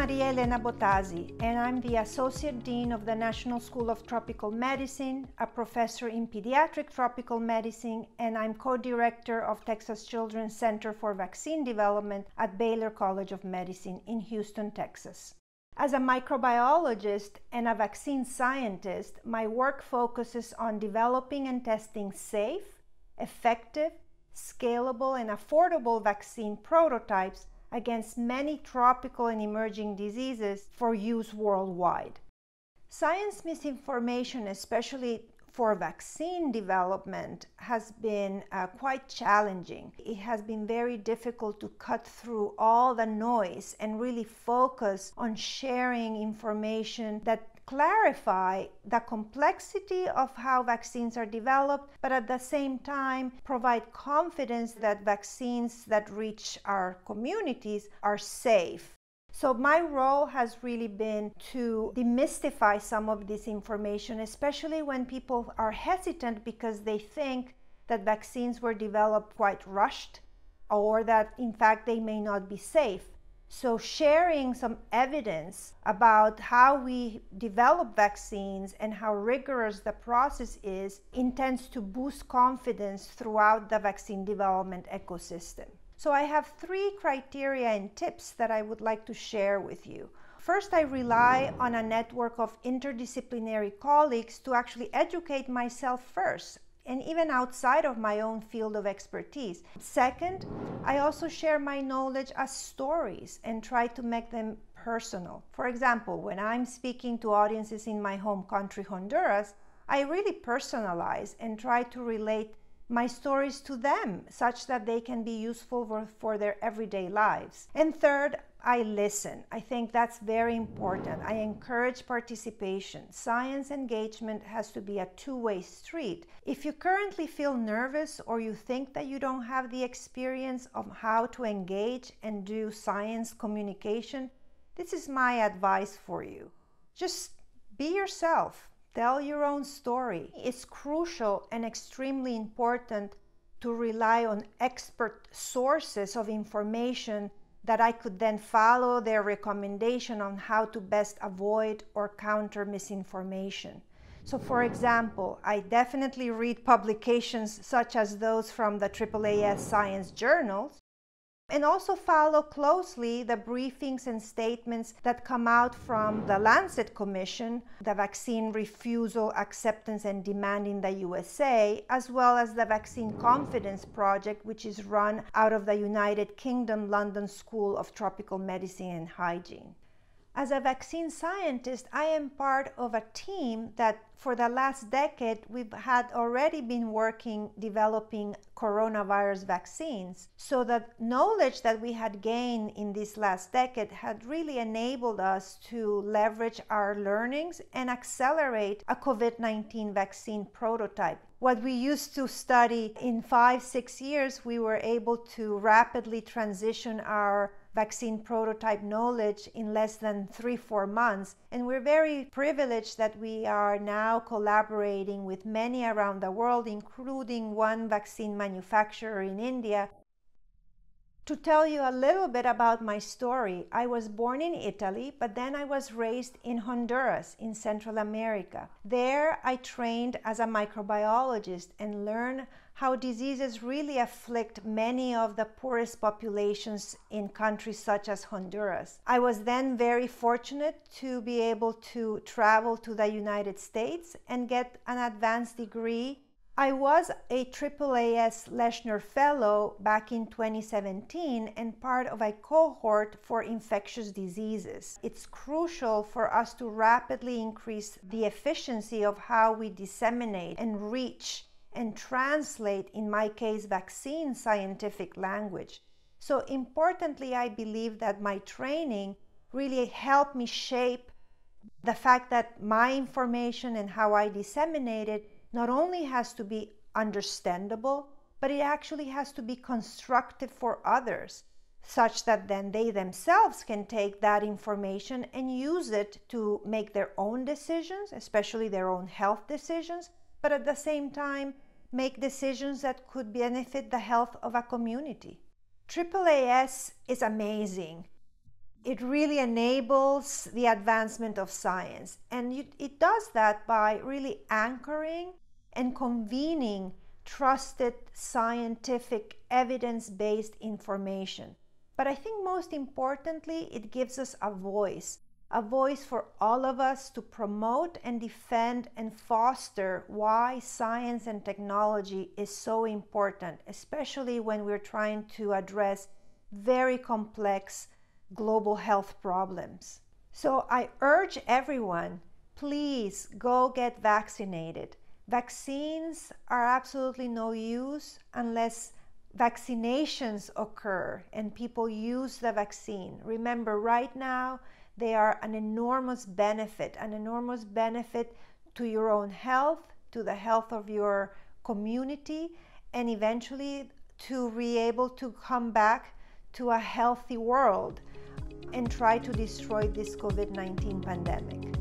Maria Elena Bottazzi, and I'm the Associate Dean of the National School of Tropical Medicine, a professor in pediatric tropical medicine, and I'm co director of Texas Children's Center for Vaccine Development at Baylor College of Medicine in Houston, Texas. As a microbiologist and a vaccine scientist, my work focuses on developing and testing safe, effective, scalable, and affordable vaccine prototypes against many tropical and emerging diseases for use worldwide. Science misinformation, especially for vaccine development, has been uh, quite challenging. It has been very difficult to cut through all the noise and really focus on sharing information that clarify the complexity of how vaccines are developed, but at the same time provide confidence that vaccines that reach our communities are safe. So, my role has really been to demystify some of this information, especially when people are hesitant because they think that vaccines were developed quite rushed or that in fact they may not be safe. So, sharing some evidence about how we develop vaccines and how rigorous the process is intends to boost confidence throughout the vaccine development ecosystem. So, I have three criteria and tips that I would like to share with you. First, I rely on a network of interdisciplinary colleagues to actually educate myself first and even outside of my own field of expertise. Second, I also share my knowledge as stories and try to make them personal. For example, when I'm speaking to audiences in my home country, Honduras, I really personalize and try to relate my stories to them such that they can be useful for, for, their everyday lives. And third, I listen. I think that's very important. I encourage participation. Science engagement has to be a two way street. If you currently feel nervous or you think that you don't have the experience of how to engage and do science communication, this is my advice for you. Just be yourself, tell your own story. It's crucial and extremely important to rely on expert sources of information that I could then follow their recommendation on how to best avoid or counter misinformation. So, for example, I definitely read publications such as those from the AAAS science journals, and also follow closely the briefings and statements that come out from the Lancet Commission, the Vaccine Refusal, Acceptance and Demand in the USA, as well as the Vaccine Confidence Project, which is run out of the United Kingdom London School of Tropical Medicine and Hygiene. As a vaccine scientist, I am part of a team that for the last decade we've had already been working developing coronavirus vaccines. So the knowledge that we had gained in this last decade had really enabled us to leverage our learnings and accelerate a COVID-19 vaccine prototype what we used to study in five, six years, we were able to rapidly transition our vaccine prototype knowledge in less than three, four months. And we're very privileged that we are now collaborating with many around the world, including one vaccine manufacturer in India. To tell you a little bit about my story, I was born in Italy, but then I was raised in Honduras in Central America. There, I trained as a microbiologist and learned how diseases really afflict many of the poorest populations in countries such as Honduras. I was then very fortunate to be able to travel to the United States and get an advanced degree. I was a AAAS Leshner Fellow back in 2017 and part of a cohort for infectious diseases. It's crucial for us to rapidly increase the efficiency of how we disseminate and reach and translate, in my case, vaccine scientific language. So, importantly, I believe that my training really helped me shape the fact that my information and how I disseminate it not only has to be understandable, but it actually has to be constructive for others, such that then they themselves can take that information and use it to make their own decisions, especially their own health decisions, but at the same time, make decisions that could benefit the health of a community. AAAS is amazing. it really enables the advancement of science. And it does that by really anchoring and convening trusted scientific evidence based information. But I think most importantly, it gives us a voice a voice for all of us to promote and defend and foster why science and technology is so important, especially when we're trying to address very complex global health problems. So I urge everyone please go get vaccinated. Vaccines are absolutely no use unless vaccinations occur and people use the vaccine. Remember, right now, they are an enormous benefit, an enormous benefit to your own health, to the health of your community, and eventually to be able to come back to a healthy world and try to destroy this COVID 19 pandemic.